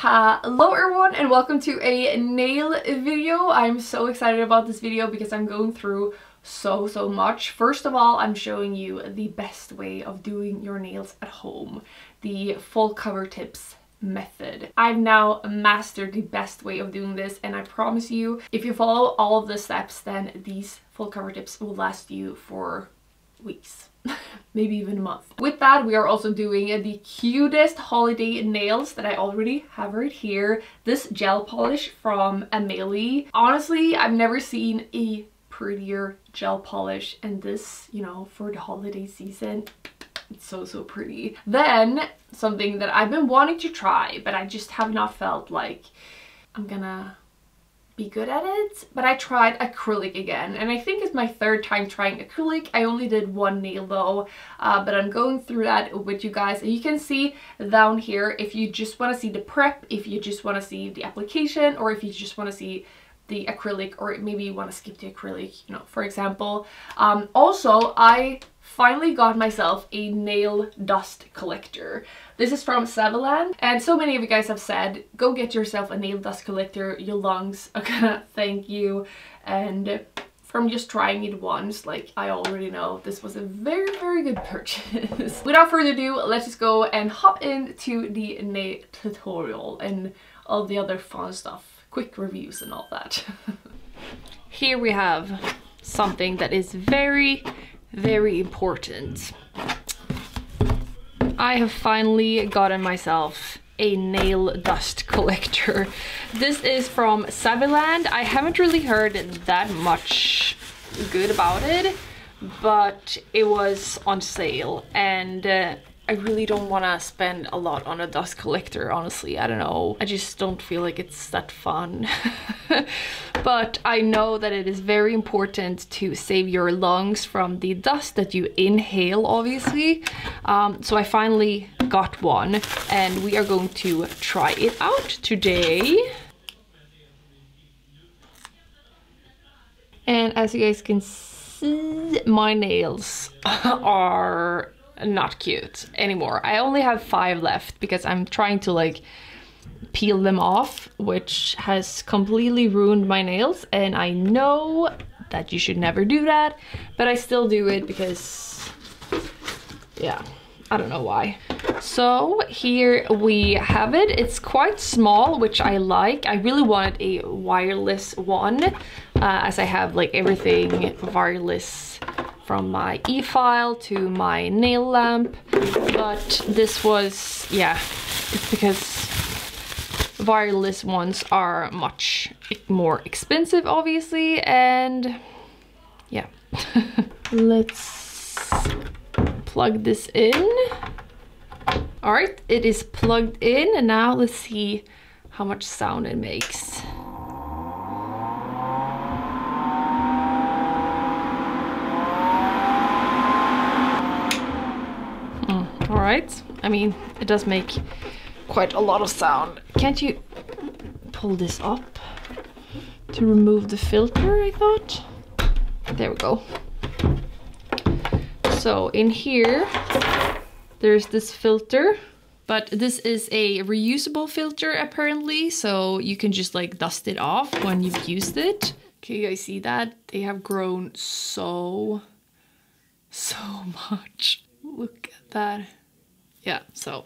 Hello everyone and welcome to a nail video. I'm so excited about this video because I'm going through so so much. First of all I'm showing you the best way of doing your nails at home. The full cover tips method. I've now mastered the best way of doing this and I promise you if you follow all of the steps then these full cover tips will last you for weeks. maybe even a month. With that, we are also doing the cutest holiday nails that I already have right here. This gel polish from Amelie. Honestly, I've never seen a prettier gel polish and this, you know, for the holiday season, it's so, so pretty. Then, something that I've been wanting to try, but I just have not felt like I'm gonna be good at it. But I tried acrylic again and I think it's my third time trying acrylic. I only did one nail though, uh, but I'm going through that with you guys. And you can see down here if you just want to see the prep, if you just want to see the application, or if you just want to see the acrylic or maybe you want to skip the acrylic, you know, for example. Um, also, I finally got myself a nail dust collector. This is from Saviland and so many of you guys have said go get yourself a nail dust collector, your lungs are gonna thank you and from just trying it once, like I already know this was a very, very good purchase. Without further ado, let's just go and hop into the nail tutorial and all the other fun stuff, quick reviews and all that. Here we have something that is very, very important. I have finally gotten myself a nail dust collector. This is from Saviland. I haven't really heard that much good about it, but it was on sale and uh, I really don't want to spend a lot on a dust collector, honestly. I don't know. I just don't feel like it's that fun. but I know that it is very important to save your lungs from the dust that you inhale, obviously. Um, so I finally got one and we are going to try it out today. And as you guys can see, my nails are not cute anymore. I only have five left because I'm trying to like peel them off, which has completely ruined my nails. And I know that you should never do that, but I still do it because, yeah, I don't know why. So here we have it. It's quite small, which I like. I really wanted a wireless one, uh, as I have like everything wireless from my e-file to my nail lamp but this was yeah it's because wireless ones are much more expensive obviously and yeah. Let's plug this in. All right it is plugged in and now let's see how much sound it makes right? I mean, it does make quite a lot of sound. Can't you pull this up to remove the filter, I thought? There we go. So in here, there's this filter, but this is a reusable filter apparently, so you can just like dust it off when you've used it. Okay, you guys see that? They have grown so, so much. Look at that yeah, so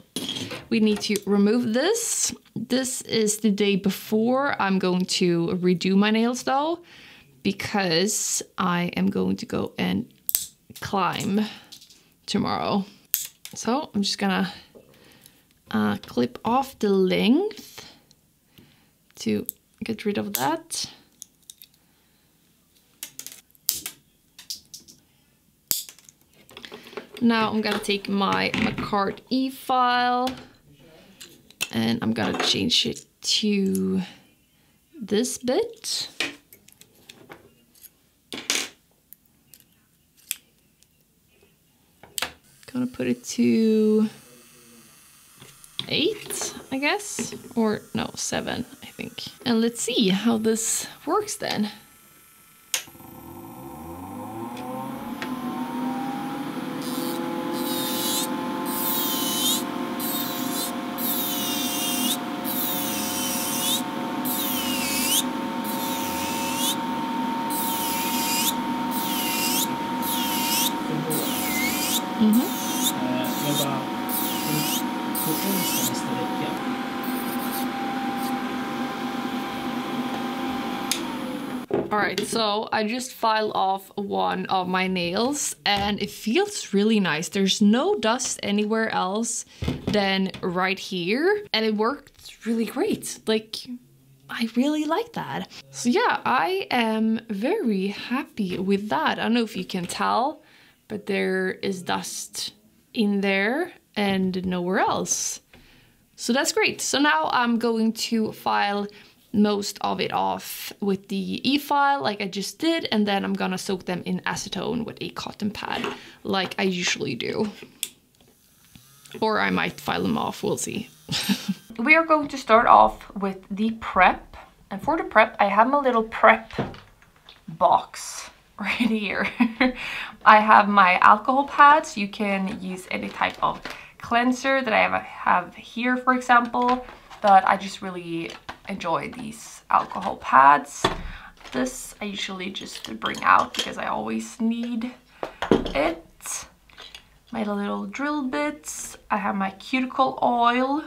we need to remove this. This is the day before I'm going to redo my nails though, because I am going to go and climb tomorrow. So I'm just gonna uh, clip off the length to get rid of that. Now I'm gonna take my Makartt e-file and I'm gonna change it to this bit. Gonna put it to eight, I guess, or no, seven, I think. And let's see how this works then. So I just filed off one of my nails and it feels really nice. There's no dust anywhere else than right here and it worked really great. Like, I really like that. So yeah, I am very happy with that. I don't know if you can tell, but there is dust in there and nowhere else. So that's great. So now I'm going to file most of it off with the e-file like I just did and then I'm gonna soak them in acetone with a cotton pad like I usually do. Or I might file them off, we'll see. we are going to start off with the prep and for the prep I have my little prep box right here. I have my alcohol pads, you can use any type of cleanser that I have, have here for example but I just really enjoy these alcohol pads. This I usually just bring out because I always need it. My little drill bits. I have my cuticle oil.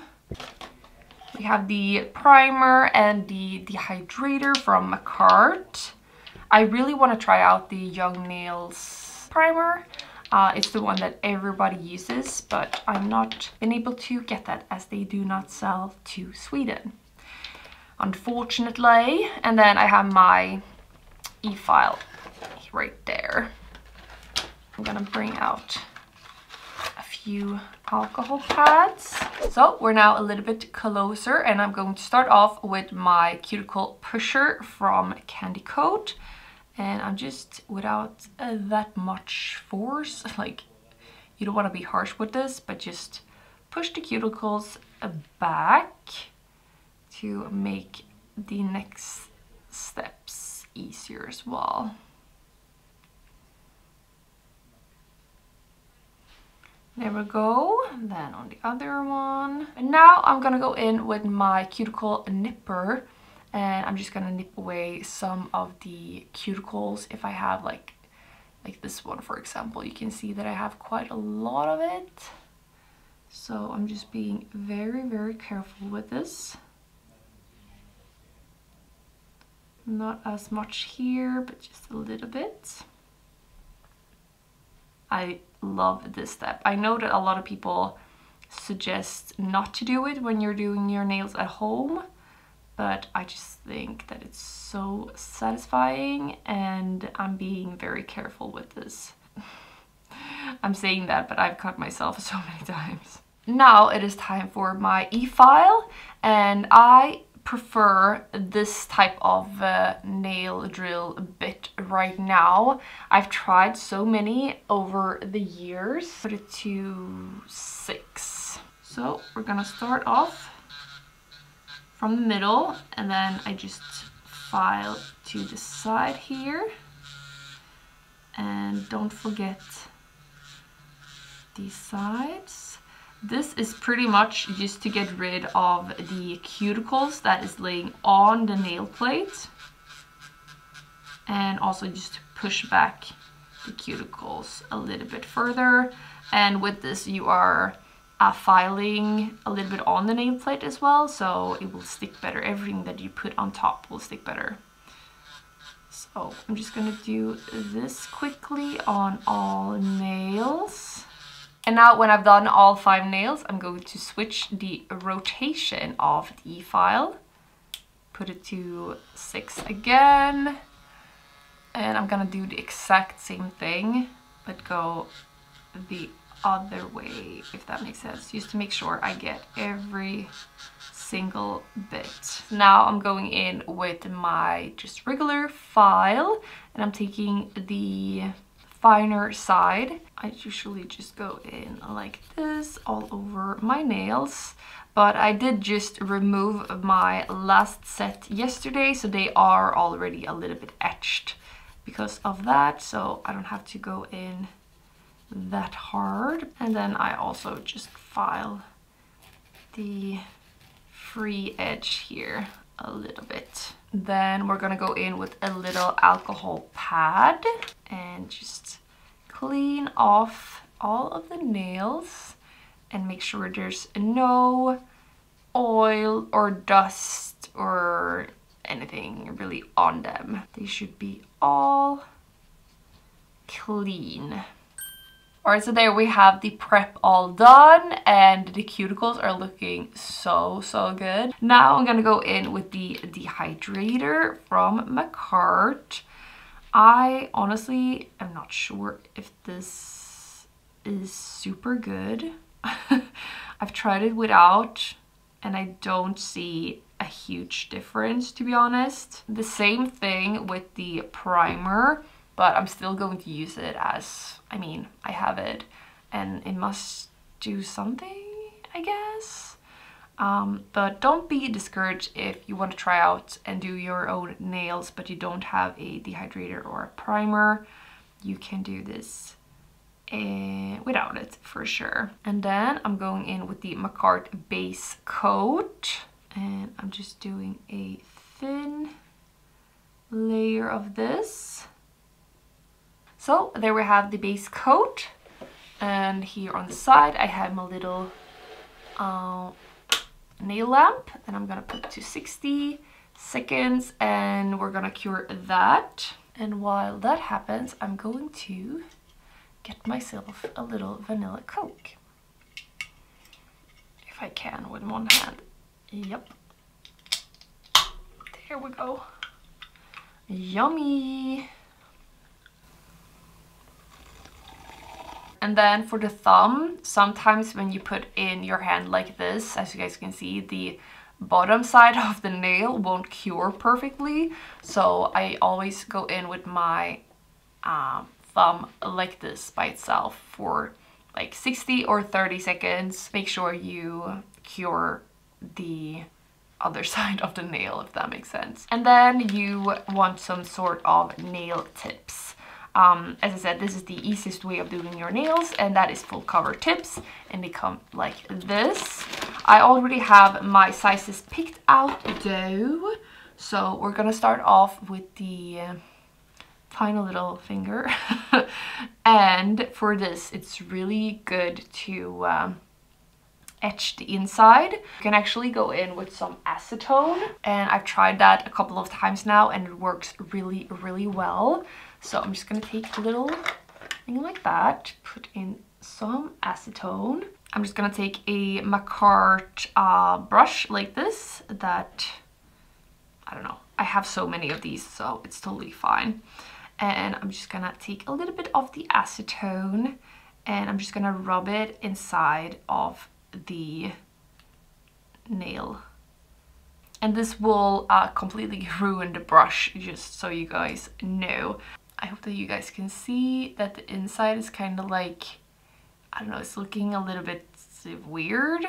We have the primer and the dehydrator from Makartt. I really want to try out the Young Nails primer. Uh, it's the one that everybody uses, but I'm not been able to get that as they do not sell to Sweden. Unfortunately. And then I have my e-file right there. I'm gonna bring out a few alcohol pads. So we're now a little bit closer and I'm going to start off with my cuticle pusher from Candy Coat and I'm just without uh, that much force like you don't want to be harsh with this but just push the cuticles back to make the next steps easier as well. There we go. Then on the other one. And now I'm gonna go in with my cuticle nipper and I'm just gonna nip away some of the cuticles if I have like like this one for example you can see that I have quite a lot of it so I'm just being very very careful with this not as much here but just a little bit I love this step I know that a lot of people suggest not to do it when you're doing your nails at home but I just think that it's so satisfying and I'm being very careful with this. I'm saying that, but I've cut myself so many times. Now it is time for my e-file and I prefer this type of uh, nail drill bit right now. I've tried so many over the years. Put it to six. So we're gonna start off from the middle and then I just file to the side here and don't forget these sides. This is pretty much just to get rid of the cuticles that is laying on the nail plate. And also just push back the cuticles a little bit further. And with this you are uh, filing a little bit on the nail plate as well. So it will stick better. Everything that you put on top will stick better. So I'm just gonna do this quickly on all nails and now when I've done all five nails I'm going to switch the rotation of the file. Put it to six again. And I'm gonna do the exact same thing but go the other way, if that makes sense, just to make sure I get every single bit. Now I'm going in with my just regular file and I'm taking the finer side. I usually just go in like this all over my nails but I did just remove my last set yesterday so they are already a little bit etched because of that so I don't have to go in that hard. And then I also just file the free edge here a little bit. Then we're gonna go in with a little alcohol pad and just clean off all of the nails and make sure there's no oil or dust or anything really on them. They should be all clean. Alright, so there we have the prep all done and the cuticles are looking so, so good. Now I'm gonna go in with the dehydrator from Makartt. I honestly am not sure if this is super good. I've tried it without and I don't see a huge difference to be honest. The same thing with the primer but I'm still going to use it as, I mean, I have it and it must do something, I guess. Um, but don't be discouraged if you want to try out and do your own nails but you don't have a dehydrator or a primer. You can do this uh, without it for sure. And then I'm going in with the Makartt base coat and I'm just doing a thin layer of this so there we have the base coat and here on the side I have my little uh, nail lamp and I'm gonna put to 60 seconds and we're gonna cure that. And while that happens, I'm going to get myself a little vanilla coke. If I can with one hand. Yep. There we go. Yummy! And then for the thumb, sometimes when you put in your hand like this, as you guys can see, the bottom side of the nail won't cure perfectly. So I always go in with my uh, thumb like this by itself for like 60 or 30 seconds. Make sure you cure the other side of the nail if that makes sense. And then you want some sort of nail tips. Um, as I said, this is the easiest way of doing your nails and that is full cover tips and they come like this. I already have my sizes picked out though. So we're gonna start off with the uh, tiny little finger. and for this, it's really good to um, etch the inside. You can actually go in with some acetone and I've tried that a couple of times now and it works really, really well. So I'm just gonna take a little thing like that, put in some acetone. I'm just gonna take a Makartt uh, brush like this that, I don't know, I have so many of these so it's totally fine. And I'm just gonna take a little bit of the acetone and I'm just gonna rub it inside of the nail and this will uh, completely ruin the brush just so you guys know I hope that you guys can see that the inside is kind of like, I don't know, it's looking a little bit weird.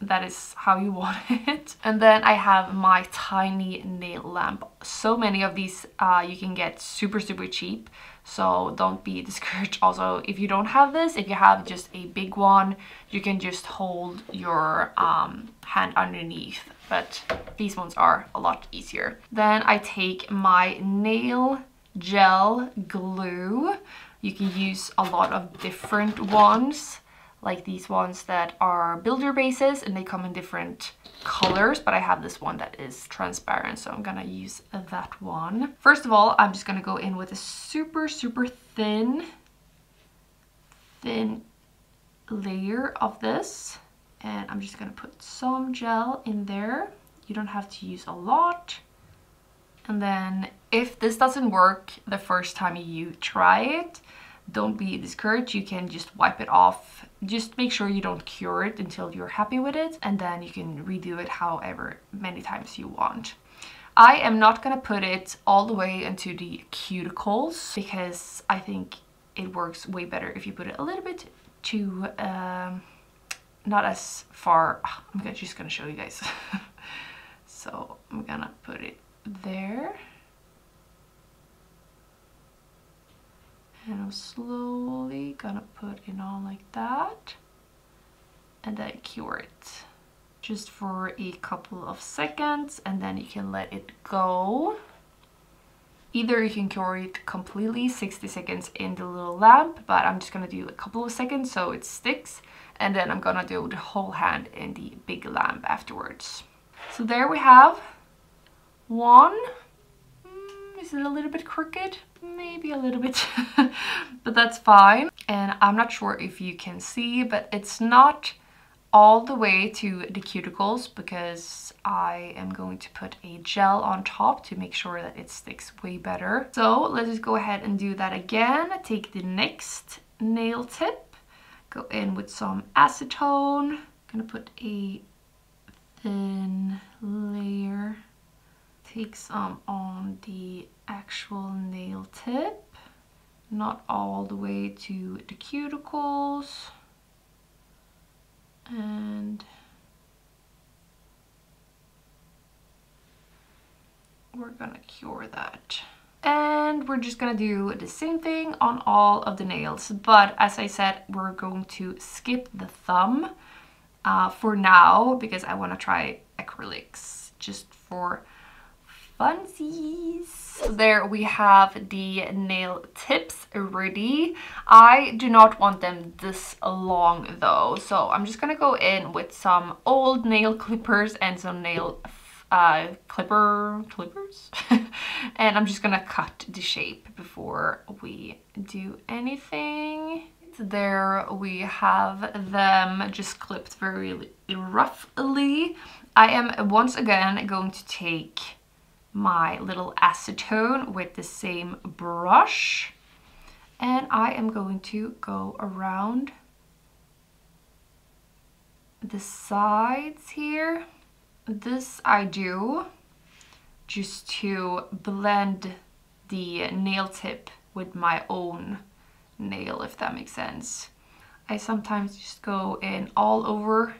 That is how you want it. And then I have my tiny nail lamp. So many of these uh, you can get super, super cheap. So don't be discouraged. Also, if you don't have this, if you have just a big one, you can just hold your um, hand underneath. But these ones are a lot easier. Then I take my nail gel glue. You can use a lot of different ones like these ones that are builder bases and they come in different colors but I have this one that is transparent so I'm gonna use that one. First of all I'm just gonna go in with a super super thin thin layer of this and I'm just gonna put some gel in there. You don't have to use a lot and then if this doesn't work the first time you try it, don't be discouraged. You can just wipe it off. Just make sure you don't cure it until you're happy with it. And then you can redo it however many times you want. I am not gonna put it all the way into the cuticles because I think it works way better if you put it a little bit too, um, not as far. I'm just gonna show you guys. so I'm gonna put it there. And I'm slowly gonna put it on like that and then cure it just for a couple of seconds and then you can let it go. Either you can cure it completely 60 seconds in the little lamp but I'm just gonna do a couple of seconds so it sticks and then I'm gonna do the whole hand in the big lamp afterwards. So there we have one. Mm, is it a little bit crooked? Maybe a little bit, but that's fine. And I'm not sure if you can see, but it's not all the way to the cuticles because I am going to put a gel on top to make sure that it sticks way better. So let's just go ahead and do that again. Take the next nail tip, go in with some acetone. gonna put a thin layer. Take some on the actual nail tip, not all the way to the cuticles and we're gonna cure that. And we're just gonna do the same thing on all of the nails. But as I said, we're going to skip the thumb uh, for now because I wanna try acrylics just for funsies. There we have the nail tips ready. I do not want them this long though, so I'm just gonna go in with some old nail clippers and some nail uh, clipper clippers and I'm just gonna cut the shape before we do anything. There we have them just clipped very roughly. I am once again going to take my little acetone with the same brush and I am going to go around the sides here. This I do just to blend the nail tip with my own nail if that makes sense. I sometimes just go in all over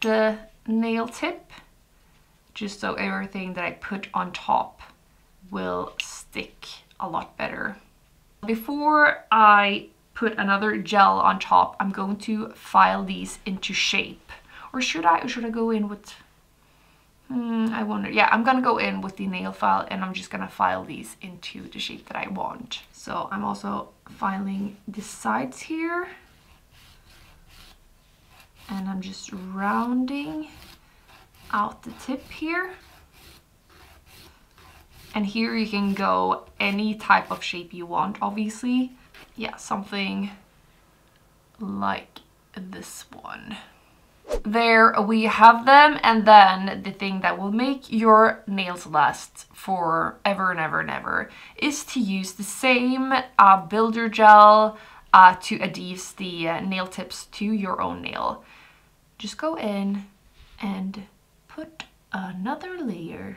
the nail tip just so everything that I put on top will stick a lot better. Before I put another gel on top, I'm going to file these into shape. Or should I? Or should I go in with... Hmm, I wonder. Yeah, I'm gonna go in with the nail file and I'm just gonna file these into the shape that I want. So I'm also filing the sides here. And I'm just rounding out the tip here. And here you can go any type of shape you want, obviously. Yeah, something like this one. There we have them and then the thing that will make your nails last forever and ever and ever is to use the same uh, builder gel uh, to adhese the uh, nail tips to your own nail. Just go in and put another layer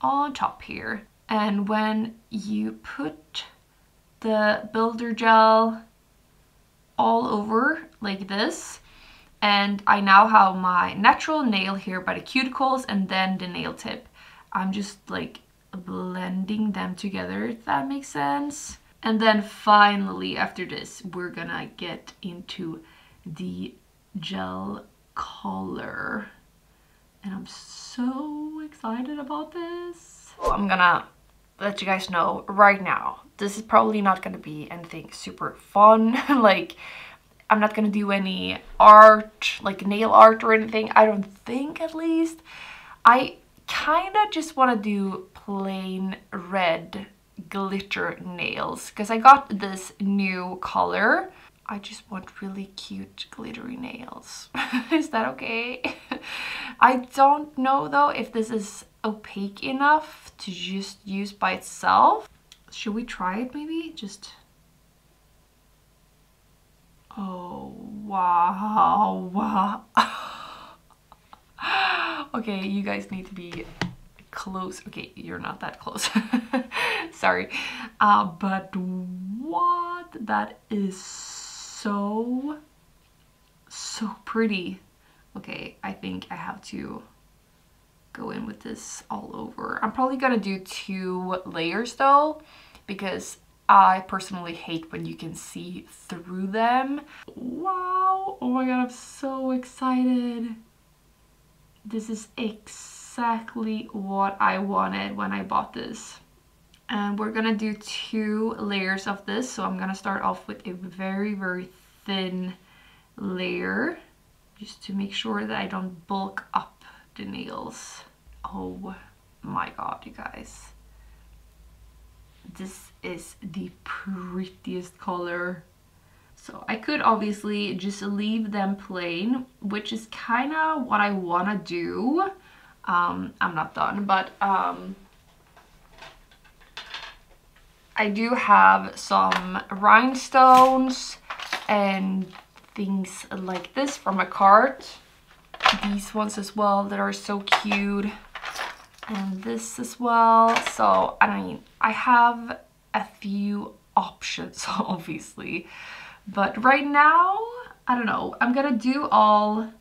on top here. And when you put the builder gel all over like this, and I now have my natural nail here by the cuticles and then the nail tip. I'm just like blending them together, if that makes sense. And then finally, after this, we're gonna get into the gel color and I'm so excited about this. I'm gonna let you guys know right now, this is probably not gonna be anything super fun. like, I'm not gonna do any art, like nail art or anything. I don't think at least. I kinda just wanna do plain red glitter nails because I got this new color I just want really cute glittery nails. is that okay? I don't know though if this is opaque enough to just use by itself. Should we try it maybe? Just... Oh, wow, wow. okay, you guys need to be close. Okay, you're not that close. Sorry. Uh, but what? That is so, so pretty. Okay, I think I have to go in with this all over. I'm probably gonna do two layers though, because I personally hate when you can see through them. Wow, oh my god, I'm so excited. This is exactly what I wanted when I bought this and we're gonna do two layers of this so I'm gonna start off with a very very thin layer just to make sure that I don't bulk up the nails oh my god, you guys. This is the prettiest color. So I could obviously just leave them plain, which is kind of what I want to do. Um, I'm not done, but um, I do have some rhinestones and things like this from Makartt. These ones as well that are so cute. And this as well. So, I mean, I have a few options, obviously. But right now, I don't know. I'm gonna do all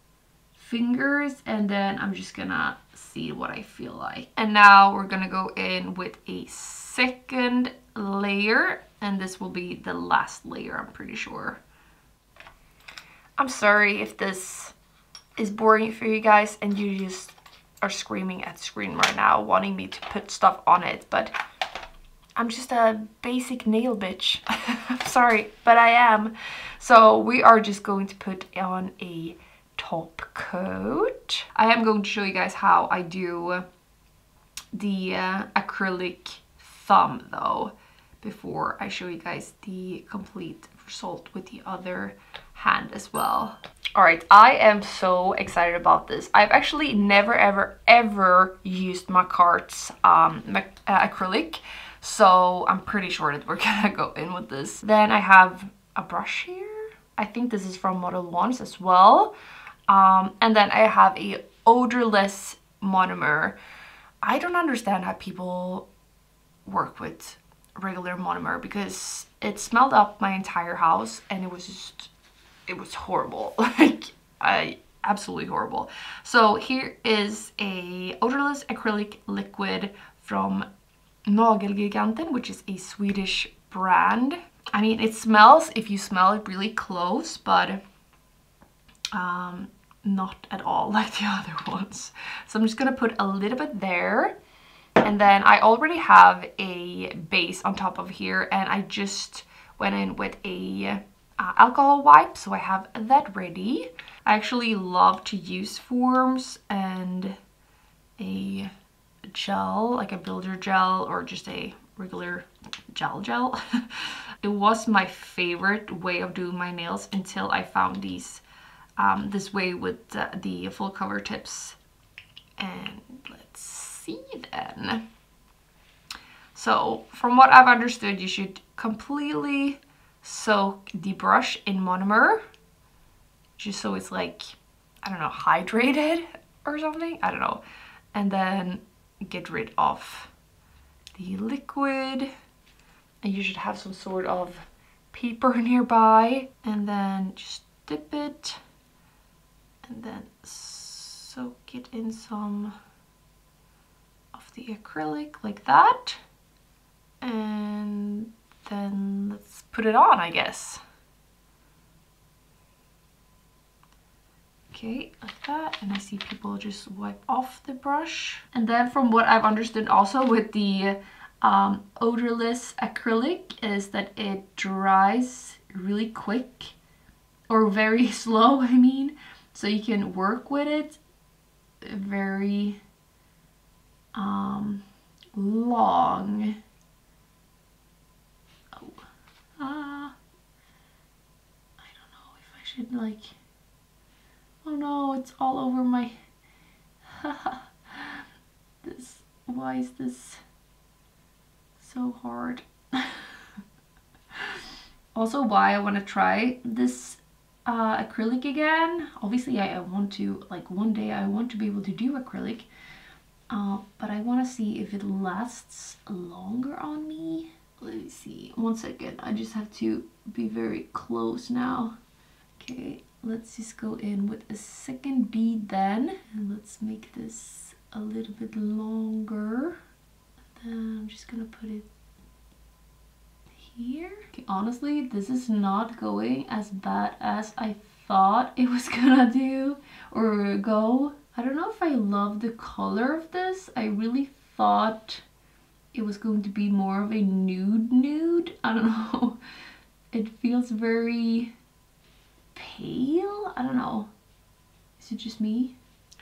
fingers and then I'm just gonna see what I feel like. And now we're gonna go in with a second layer and this will be the last layer, I'm pretty sure. I'm sorry if this is boring for you guys and you just are screaming at screen right now wanting me to put stuff on it, but I'm just a basic nail bitch. sorry, but I am. So we are just going to put on a top coat. I am going to show you guys how I do the uh, acrylic thumb though before I show you guys the complete result with the other hand as well. Alright, I am so excited about this. I've actually never ever ever used Makartt's um, uh, acrylic so I'm pretty sure that we're gonna go in with this. Then I have a brush here. I think this is from Model Modelones as well. Um, and then I have a odorless monomer. I don't understand how people work with regular monomer because it smelled up my entire house and it was just it was horrible. Like I absolutely horrible. So here is a odorless acrylic liquid from Nagelgiganten which is a Swedish brand. I mean it smells if you smell it really close but um, not at all like the other ones. So I'm just gonna put a little bit there and then I already have a base on top of here and I just went in with a uh, alcohol wipe so I have that ready. I actually love to use forms and a gel like a builder gel or just a regular gel gel. it was my favorite way of doing my nails until I found these um, this way with uh, the full cover tips and So from what I've understood, you should completely soak the brush in monomer just so it's like, I don't know, hydrated or something. I don't know. And then get rid of the liquid. And you should have some sort of paper nearby. And then just dip it and then soak it in some the acrylic like that. And then let's put it on, I guess. Okay, like that. And I see people just wipe off the brush. And then from what I've understood also with the um, odorless acrylic is that it dries really quick or very slow, I mean. So you can work with it very um, long. Oh, ah. I don't know if I should like, oh no, it's all over my, this, why is this so hard? also why I want to try this uh, acrylic again. Obviously I, I want to, like one day I want to be able to do acrylic uh, but I want to see if it lasts longer on me. Let me see. One second. I just have to be very close now. Okay, let's just go in with a second bead then. And let's make this a little bit longer. then I'm just gonna put it here. Okay, honestly, this is not going as bad as I thought it was gonna do or go. I don't know if I love the color of this. I really thought it was going to be more of a nude nude. I don't know. It feels very pale. I don't know. Is it just me?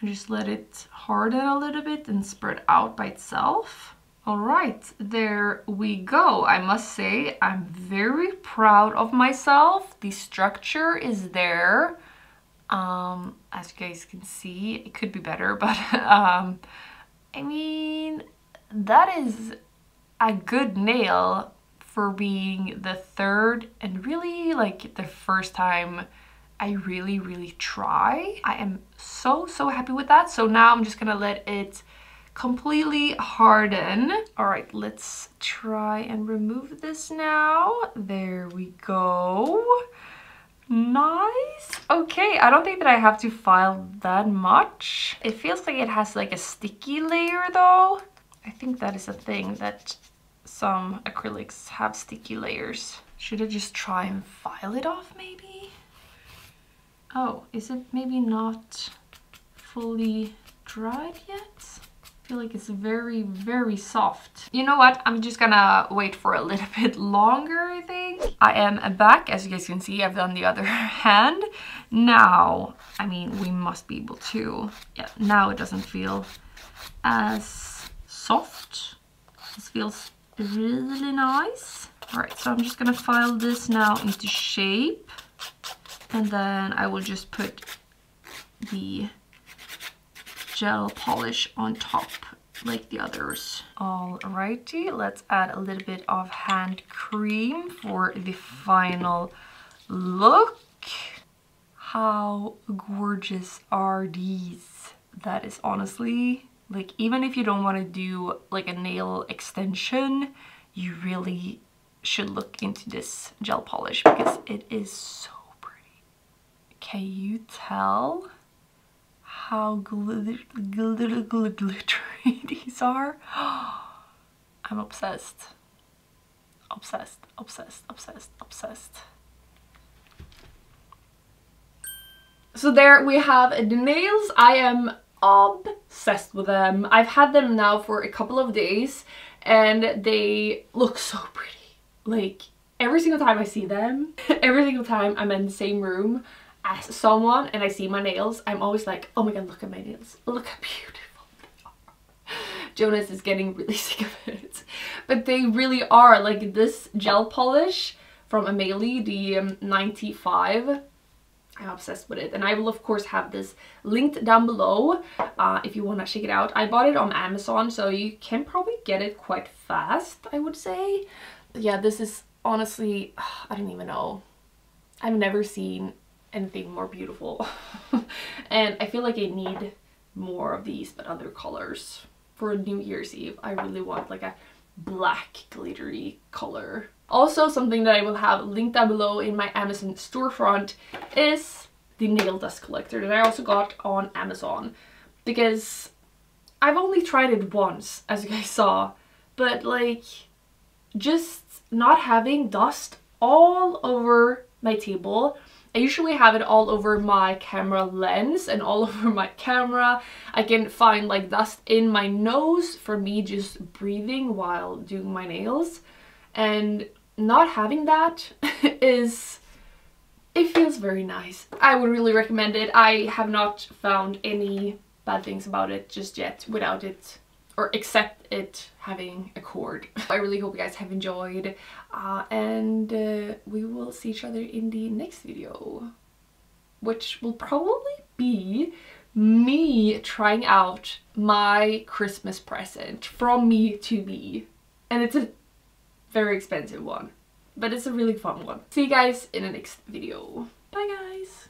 just let it harden a little bit and spread out by itself. All right, there we go. I must say I'm very proud of myself. The structure is there. Um, as you guys can see, it could be better, but um, I mean, that is a good nail for being the third and really like the first time I really, really try. I am so, so happy with that. So now I'm just gonna let it completely harden. All right, let's try and remove this now. There we go. Nice. Okay, I don't think that I have to file that much. It feels like it has like a sticky layer though. I think that is a thing that some acrylics have sticky layers. Should I just try and file it off maybe? Oh, is it maybe not fully dried yet? Feel like it's very, very soft. You know what? I'm just gonna wait for a little bit longer, I think. I am back. As you guys can see, I've done the other hand. Now, I mean, we must be able to... Yeah, now it doesn't feel as soft. This feels really nice. All right, so I'm just gonna file this now into shape. And then I will just put the gel polish on top like the others. Alrighty, let's add a little bit of hand cream for the final look. How gorgeous are these? That is honestly, like even if you don't want to do like a nail extension, you really should look into this gel polish because it is so pretty. Can you tell? How glitter, glitter, glitter, glittery these are. I'm obsessed. Obsessed, obsessed, obsessed, obsessed. So there we have the nails. I am obsessed with them. I've had them now for a couple of days and they look so pretty. Like every single time I see them, every single time I'm in the same room, as someone and I see my nails, I'm always like, oh my god, look at my nails. Look how beautiful they are. Jonas is getting really sick of it. But they really are. Like this gel polish from Amelie, the um, 95. I'm obsessed with it. And I will of course have this linked down below uh, if you want to check it out. I bought it on Amazon so you can probably get it quite fast, I would say. But yeah, this is honestly, I don't even know. I've never seen anything more beautiful. and I feel like I need more of these but other colors. For New Year's Eve, I really want like a black glittery color. Also something that I will have linked down below in my Amazon storefront is the nail dust collector that I also got on Amazon because I've only tried it once as you guys saw but like just not having dust all over my table I usually have it all over my camera lens and all over my camera. I can find like dust in my nose for me just breathing while doing my nails. And not having that is it feels very nice. I would really recommend it. I have not found any bad things about it just yet without it or except it having a cord. I really hope you guys have enjoyed uh, and uh, we will see each other in the next video which will probably be me trying out my Christmas present from me to me and it's a very expensive one but it's a really fun one. See you guys in the next video. Bye guys!